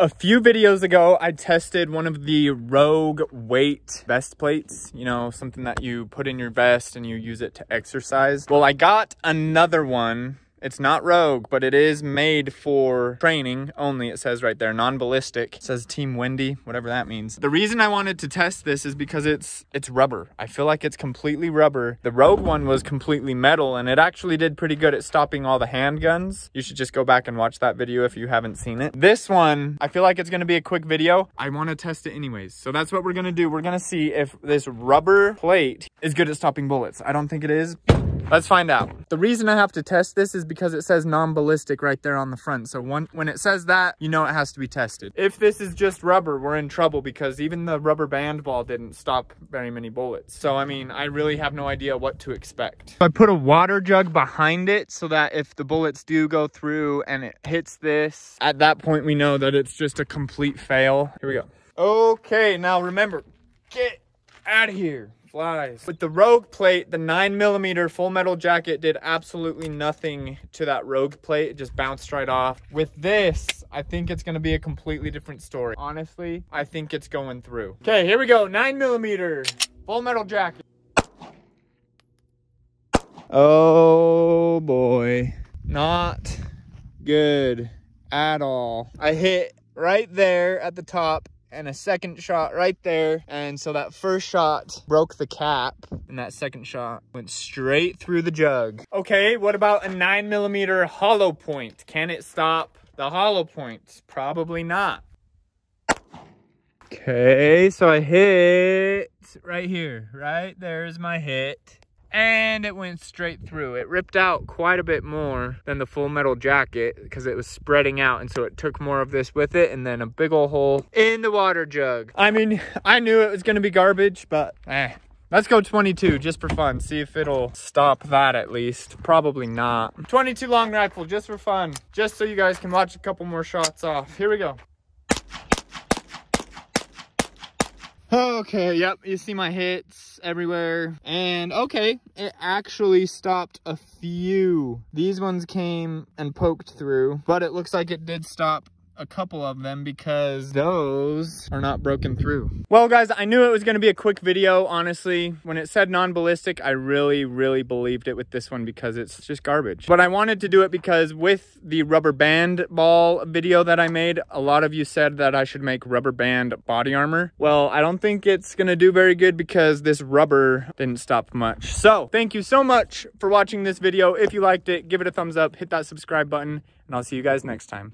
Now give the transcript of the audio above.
A few videos ago, I tested one of the Rogue weight vest plates, you know, something that you put in your vest and you use it to exercise. Well, I got another one it's not Rogue, but it is made for training only. It says right there, non-ballistic. It says Team Wendy, whatever that means. The reason I wanted to test this is because it's it's rubber. I feel like it's completely rubber. The Rogue one was completely metal, and it actually did pretty good at stopping all the handguns. You should just go back and watch that video if you haven't seen it. This one, I feel like it's gonna be a quick video. I wanna test it anyways. So that's what we're gonna do. We're gonna see if this rubber plate is good at stopping bullets. I don't think it is. Let's find out. The reason I have to test this is because it says non-ballistic right there on the front. So one, when it says that, you know it has to be tested. If this is just rubber, we're in trouble because even the rubber band ball didn't stop very many bullets. So, I mean, I really have no idea what to expect. I put a water jug behind it so that if the bullets do go through and it hits this, at that point we know that it's just a complete fail. Here we go. Okay, now remember, get out of here flies. With the Rogue plate, the 9 millimeter full metal jacket did absolutely nothing to that Rogue plate. It just bounced right off. With this, I think it's going to be a completely different story. Honestly, I think it's going through. Okay, here we go. 9 millimeter full metal jacket. Oh boy. Not good at all. I hit right there at the top and a second shot right there. And so that first shot broke the cap and that second shot went straight through the jug. Okay, what about a nine millimeter hollow point? Can it stop the hollow points? Probably not. Okay, so I hit right here, right? There's my hit and it went straight through. It ripped out quite a bit more than the full metal jacket because it was spreading out and so it took more of this with it and then a big old hole in the water jug. I mean, I knew it was gonna be garbage, but eh. Let's go 22 just for fun. See if it'll stop that at least. Probably not. 22 long rifle just for fun. Just so you guys can watch a couple more shots off. Here we go. Okay, yep, you see my hits everywhere. And okay, it actually stopped a few. These ones came and poked through, but it looks like it did stop a couple of them because those are not broken through. Well, guys, I knew it was going to be a quick video, honestly. When it said non-ballistic, I really, really believed it with this one because it's just garbage. But I wanted to do it because with the rubber band ball video that I made, a lot of you said that I should make rubber band body armor. Well, I don't think it's going to do very good because this rubber didn't stop much. So thank you so much for watching this video. If you liked it, give it a thumbs up, hit that subscribe button, and I'll see you guys next time.